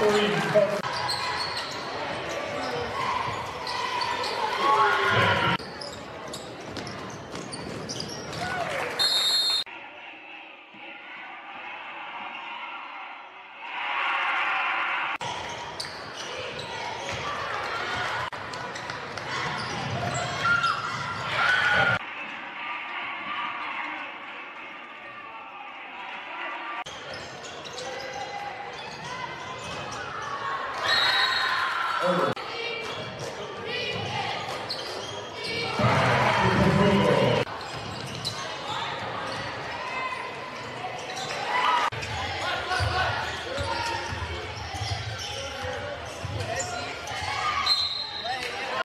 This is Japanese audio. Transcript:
Three, four. Over.